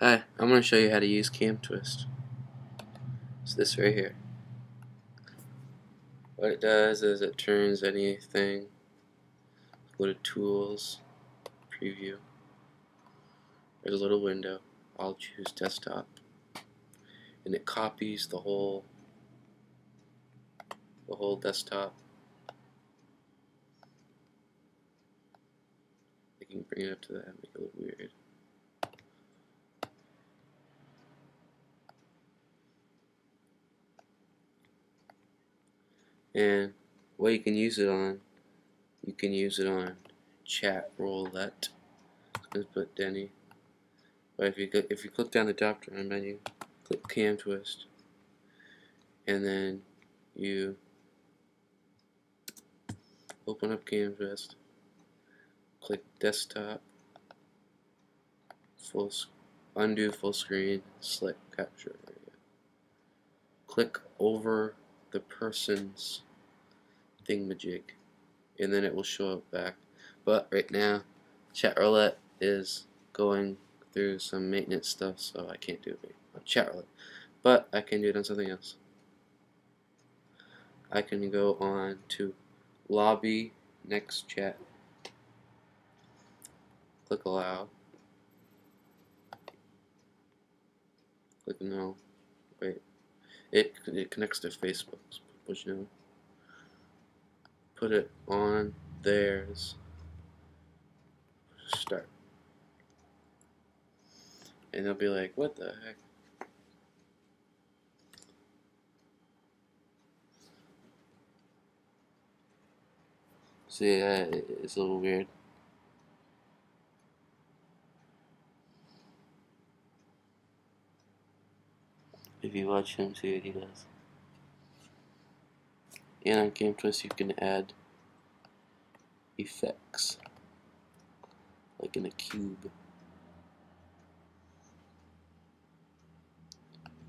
Hi, I'm going to show you how to use CamTwist. It's this right here. What it does is it turns anything, go to Tools, Preview, there's a little window, I'll choose Desktop, and it copies the whole, the whole desktop. I can bring it up to that, make it look weird. And what you can use it on, you can use it on chat roulette. Let's put Denny. But if you go, if you click down the drop down menu, click CamTwist, and then you open up CamTwist, click desktop, full undo full screen, select capture area. Click over the person's thingamajig and then it will show up back. But right now chat roulette is going through some maintenance stuff so I can't do it on chat roulette. But I can do it on something else. I can go on to lobby next chat. Click allow. Click no. Wait it, it connects to Facebook, you know, put it on theirs. Start. And they'll be like, what the heck? See, uh, it's a little weird. If you watch him see what he does. And on CamTwist you can add effects like in a cube.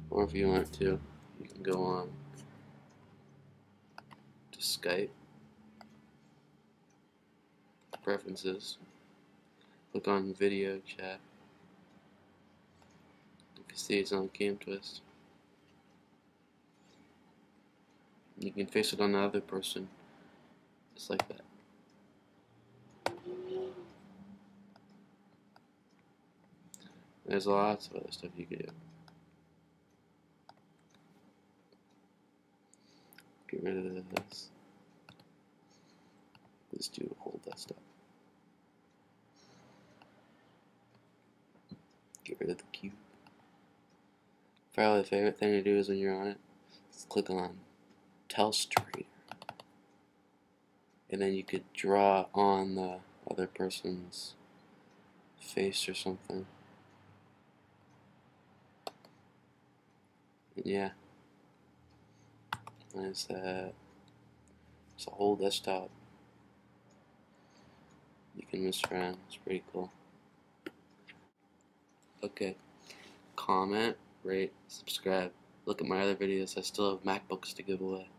Or if you want to, you can go on to Skype, preferences, click on video chat. You can see it's on CamTwist. You can face it on the other person. Just like that. There's lots of other stuff you can do. Get rid of this. Let's do a whole stuff. Get rid of the cube. Probably the favorite thing to do is when you're on it, just click on Telestrator. And then you could draw on the other person's face or something. Yeah. There's that. It's a whole desktop. You can mess around. It's pretty cool. Okay. Comment, rate, subscribe. Look at my other videos. I still have MacBooks to give away.